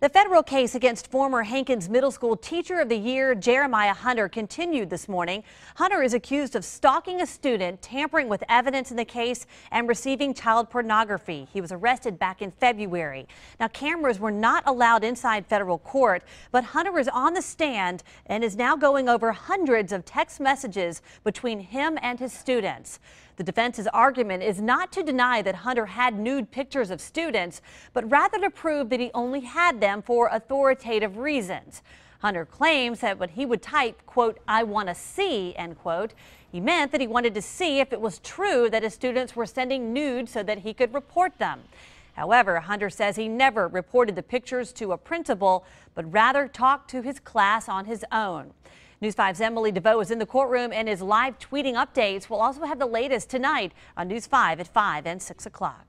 The federal case against former Hankins Middle School Teacher of the Year Jeremiah Hunter continued this morning. Hunter is accused of stalking a student, tampering with evidence in the case, and receiving child pornography. He was arrested back in February. Now, cameras were not allowed inside federal court, but Hunter is on the stand and is now going over hundreds of text messages between him and his students. The defense's argument is not to deny that Hunter had nude pictures of students, but rather to prove that he only had them for authoritative reasons. Hunter claims that when he would type, quote, I want to see, end quote, he meant that he wanted to see if it was true that his students were sending nudes so that he could report them. However, Hunter says he never reported the pictures to a principal, but rather talked to his class on his own. News 5's Emily DeVoe is in the courtroom and is live tweeting updates. We'll also have the latest tonight on News 5 at 5 and 6 o'clock.